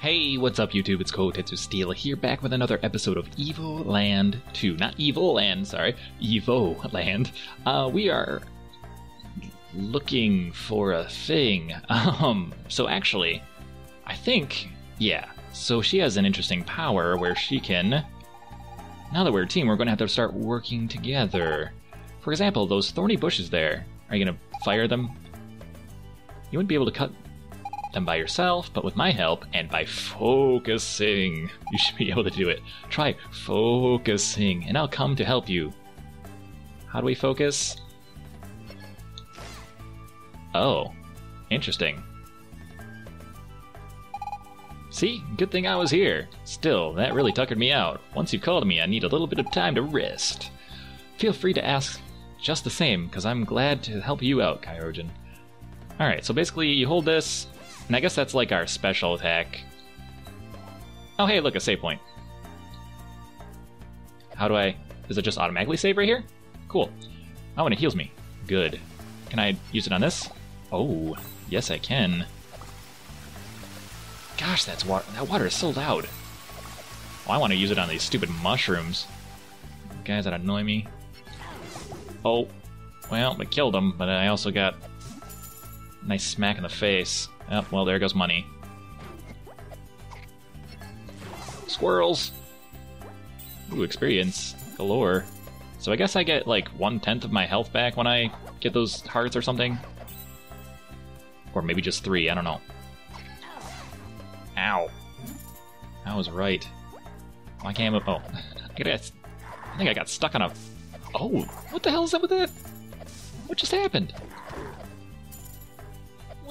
Hey, what's up, YouTube? It's Koutetsu Steel here, back with another episode of Evoland 2. Not Evil Land, sorry. Evoland. Uh, we are looking for a thing. Um, so actually, I think, yeah. So she has an interesting power where she can. Now that we're a team, we're going to have to start working together. For example, those thorny bushes there. Are you going to fire them? You wouldn't be able to cut them by yourself, but with my help and by focusing, you should be able to do it. Try focusing, and I'll come to help you. How do we focus? Oh, interesting. See, good thing I was here. Still, that really tuckered me out. Once you've called me, I need a little bit of time to rest. Feel free to ask just the same, because I'm glad to help you out, Kyojin. Alright, so basically you hold this, and I guess that's like our special attack. Oh hey, look, a save point. How do I... Does it just automatically save right here? Cool. Oh, and it heals me. Good. Can I use it on this? Oh, yes I can. Gosh, that's water. That water is so loud. Oh, I want to use it on these stupid mushrooms. Guys that annoy me. Oh, well, I killed them, but I also got nice smack in the face. Oh, well, there goes money. Squirrels! Ooh, experience galore. So I guess I get like one tenth of my health back when I get those hearts or something. Or maybe just three, I don't know. Ow. I was right. Why can't I? Oh. I, got, I think I got stuck on a... Oh, what the hell is up with that? What just happened?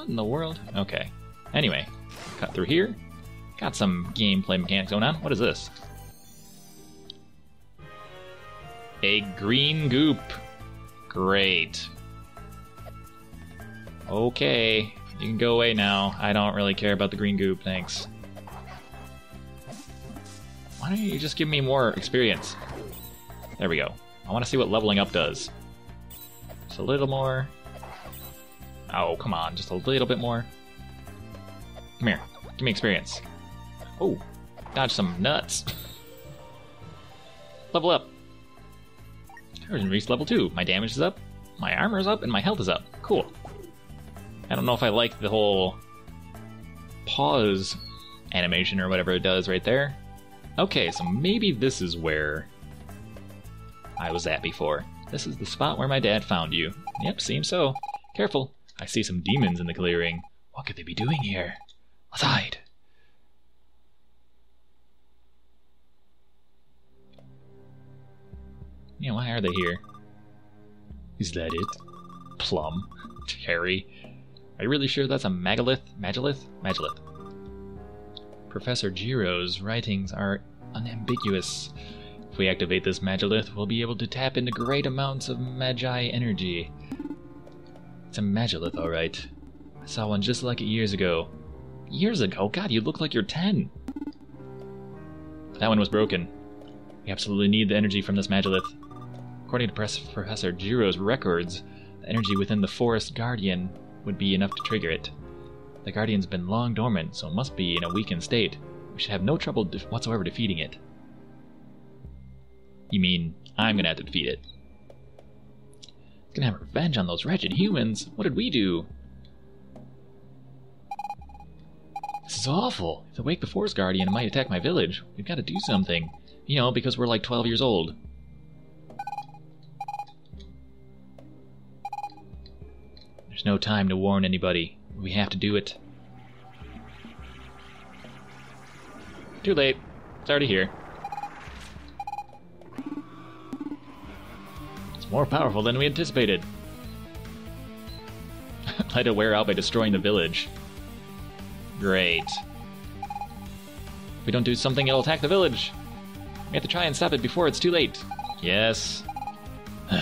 In the world? Okay. Anyway, cut through here. Got some gameplay mechanics going on. What is this? A green goop. Great. Okay, you can go away now. I don't really care about the green goop, thanks. Why don't you just give me more experience? There we go. I want to see what leveling up does. Just a little more. Oh, come on, just a little bit more. Come here, give me experience. Oh, dodge some nuts. level up. I reached level 2. My damage is up, my armor is up, and my health is up. Cool. I don't know if I like the whole pause animation or whatever it does right there. Okay, so maybe this is where I was at before. This is the spot where my dad found you. Yep, seems so. Careful, I see some demons in the clearing. What could they be doing here? Let's hide. Yeah, why are they here? Is that it? Plum. Terry. Are you really sure that's a megalith? Magilith? Magilith. Professor Jiro's writings are unambiguous. If we activate this Magilith, we'll be able to tap into great amounts of Magi energy. It's a Magilith, alright. I saw one just like it years ago. Years ago? God, you look like you're 10. That one was broken. We absolutely need the energy from this Magilith. According to Professor Jiro's records, the energy within the Forest Guardian would be enough to trigger it. The Guardian's been long dormant, so it must be in a weakened state. We should have no trouble whatsoever defeating it. You mean I'm gonna have to defeat it? Gonna have revenge on those wretched humans. What did we do? This is awful. If they wake the Forest Guardian, might attack my village. We've got to do something. You know, because we're like 12 years old. There's no time to warn anybody. We have to do it. Too late. It's already here. More powerful than we anticipated. Let it wear out by destroying the village. Great. If we don't do something, it'll attack the village. We have to try and stop it before it's too late. Yes.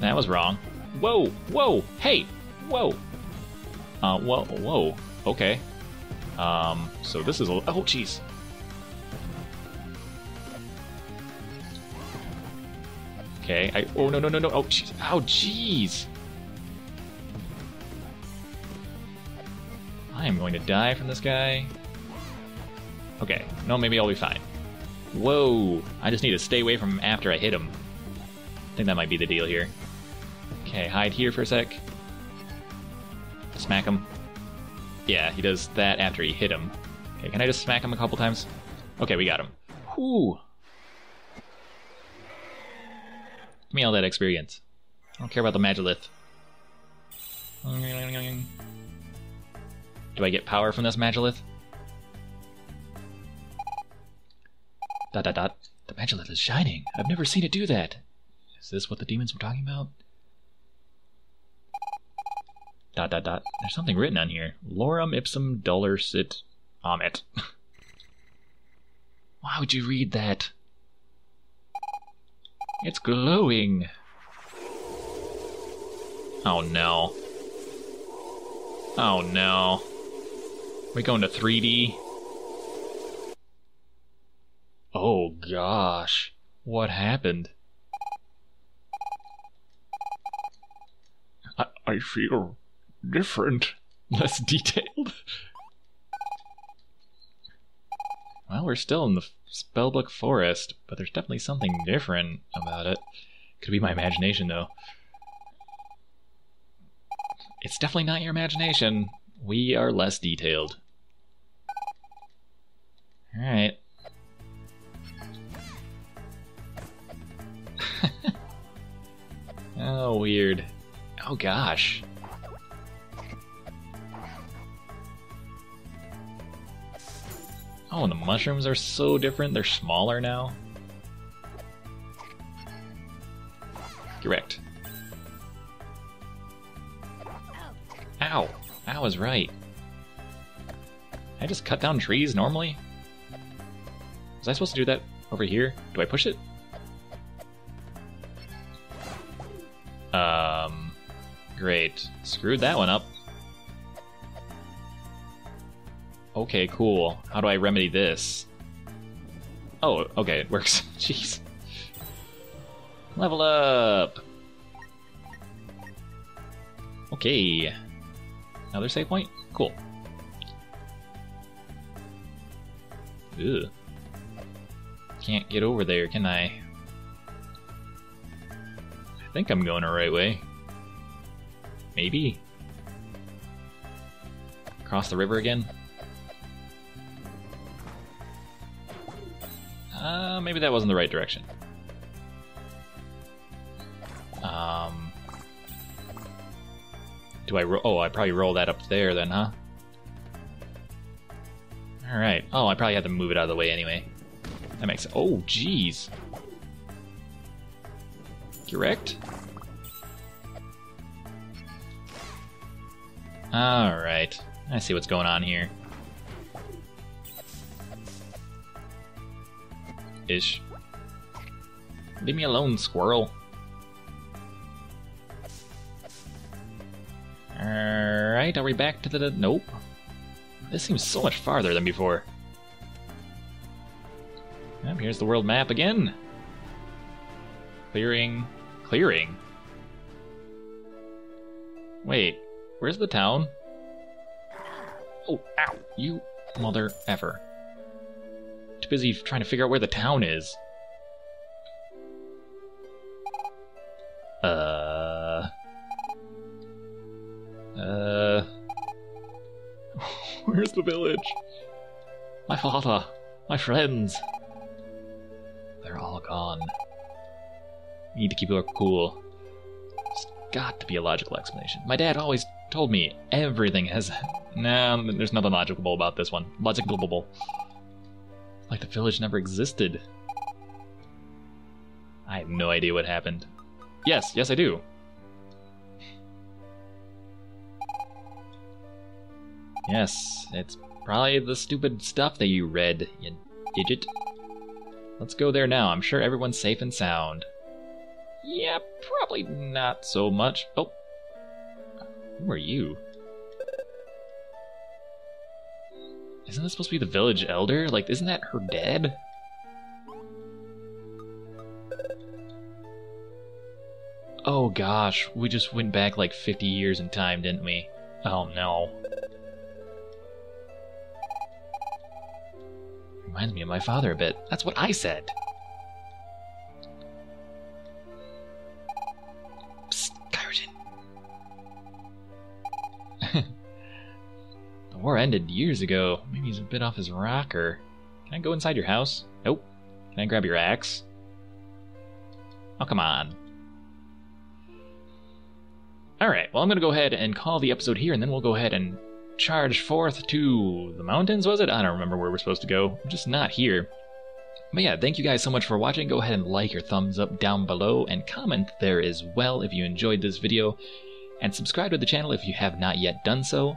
That was wrong. Whoa, whoa, hey, whoa. Uh, whoa, whoa, okay. Um, so this is a, oh, jeez. Okay, I, oh, no, no, no, no, oh, jeez, oh, jeez. I am going to die from this guy. Okay, no, maybe I'll be fine. Whoa! I just need to stay away from him after I hit him. I think that might be the deal here. Okay, hide here for a sec. Smack him. Yeah, he does that after he hit him. Okay, can I just smack him a couple times? Okay, we got him. Whoo! Give me all that experience. I don't care about the Magilith. Do I get power from this Magilith? Dot dot dot. The Magilith is shining. I've never seen it do that. Is this what the demons were talking about? Dot dot dot. There's something written on here. Lorem ipsum dolor sit omit. Why would you read that? It's glowing. Oh no. Oh no. We going to 3D? Oh gosh. What happened? I, I feel different. Less detailed? well, we're still in the Spellbook Forest, but there's definitely something different about it. Could be my imagination, though. It's definitely not your imagination. We are less detailed. Alright. oh, weird. Oh, gosh. Oh, and the mushrooms are so different. They're smaller now. Correct. Ow! Ow is right. I just cut down trees normally? Was I supposed to do that over here? Do I push it? Um, great. Screwed that one up. Okay, cool. How do I remedy this? Oh, okay, it works. Jeez. Level up! Okay. Another save point? Cool. Ugh. Can't get over there, can I? I think I'm going the right way. Maybe? Cross the river again? Uh, maybe that wasn't the right direction. Um, do I Oh, I probably roll that up there then, huh? Alright. Oh, I probably had to move it out of the way anyway. That makes. Oh, jeez. Correct? Alright. I see what's going on here. Ish. Leave me alone, squirrel. Alright, are we back to the... Nope. This seems so much farther than before. Yep, here's the world map again. Clearing. Clearing? Wait, where's the town? Oh, ow, you mother effer. Too busy trying to figure out where the town is. Uh. Uh. Where's the village? My father, my friends. They're all gone. need to keep it cool. There's got to be a logical explanation. My dad always told me everything has. Nah, there's nothing logical about this one. Logical. Like the village never existed. I have no idea what happened. Yes, yes, I do. Yes, it's probably the stupid stuff that you read, you idiot. Let's go there now. I'm sure everyone's safe and sound. Yeah, probably not so much. Oh. Who are you? Isn't this supposed to be the village elder? Like, isn't that her dad? Oh gosh, we just went back like 50 years in time, didn't we? Oh no. Reminds me of my father a bit. That's what I said. War ended years ago. Maybe he's a bit off his rocker. Can I go inside your house? Nope. Can I grab your axe? Oh, come on. Alright, well, I'm going to go ahead and call the episode here, and then we'll go ahead and charge forth to the mountains, was it? I don't remember where we're supposed to go. I'm just not here. But yeah, thank you guys so much for watching. Go ahead and like or thumbs up down below and comment there as well if you enjoyed this video. And subscribe to the channel if you have not yet done so.